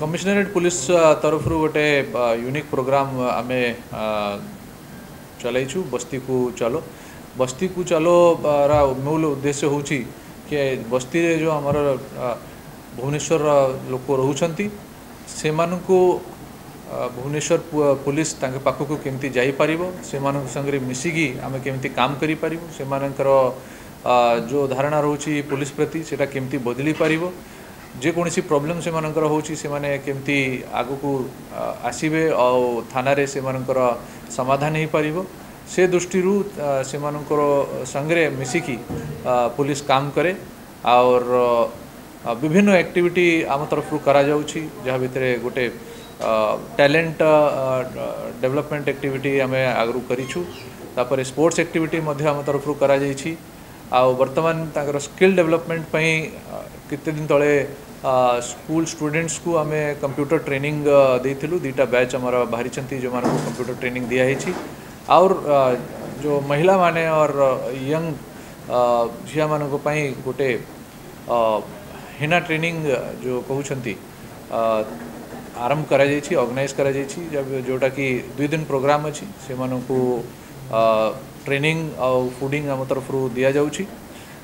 commissionerate police तरफ गोटे unique programme आम चलू बस्ती को चलो बस्ती को चलो रा मूल उद्देश्य हूँ कि बस्ती रे जो आमर भुवनेश्वर लोक रोच भुवनेश्वर पुलिस पाखक केमती जापर से संगे मिसिकी आम केमती काम करें जो धारणा रोच पुलिस प्रति से कमी बदली पार ଯେକୌଣସି ପ୍ରୋବ୍ଲେମ୍ ସେମାନଙ୍କର ହେଉଛି ସେମାନେ କେମିତି ଆଗକୁ ଆସିବେ ଆଉ ଥାନାରେ ସେମାନଙ୍କର ସମାଧାନ ହୋଇପାରିବ ସେ ଦୃଷ୍ଟିରୁ ସେମାନଙ୍କର ସାଙ୍ଗରେ ମିଶିକି ପୋଲିସ କାମ କରେ ଆଉର ବିଭିନ୍ନ ଆକ୍ଟିଭିଟି ଆମ ତରଫରୁ କରାଯାଉଛି ଯାହା ଭିତରେ ଗୋଟେ ଟ୍ୟାଲେଣ୍ଟ ଡେଭଲପମେଣ୍ଟ ଆକ୍ଟିଭିଟି ଆମେ ଆଗରୁ କରିଛୁ ତାପରେ ସ୍ପୋର୍ଟସ୍ ଆକ୍ଟିଭିଟି ମଧ୍ୟ ଆମ ତରଫରୁ କରାଯାଇଛି आर्तमान स्किल डेवलपमेंट कितने दिन तले स्कूल स्टूडेंट्स को आम कंप्यूटर ट्रेनिंग देखु दुटा बैच आम बाहरी जो मान कंप्यूटर ट्रेनिंग दिखाई और जो महिला माने और यंग झिया मान गोटे हिना ट्रेनिंग जो कहते आरंभ करा कर जोटा कि दुई दिन प्रोग्राम अच्छी से मानू ଟ୍ରେନିଂ ଆଉ ଫୁଡ଼ିଂ ଆମ ତରଫରୁ ଦିଆଯାଉଛି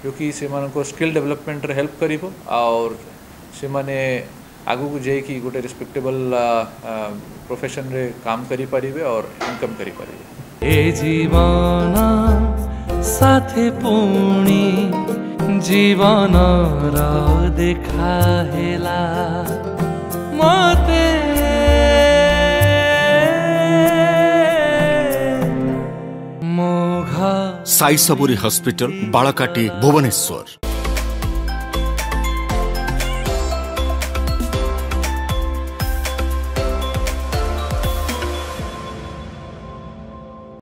ଯେଉଁକି ସେମାନଙ୍କ ସ୍କିଲ୍ ଡେଭଲପମେଣ୍ଟରେ ହେଲ୍ପ କରିବ ଆଉ ସେମାନେ ଆଗକୁ ଯାଇକି ଗୋଟେ ରେସ୍ପେକ୍ଟେବଲ୍ ପ୍ରଫେସନ୍ରେ କାମ କରିପାରିବେ ଆଉ ଇନକମ୍ କରିପାରିବେ ଏ ଜୀବନ সাথে পুণি জীবনর দেখা হেলা মতে साई सबुरी हॉस्पिटल बाळाकाटी भुवनेश्वर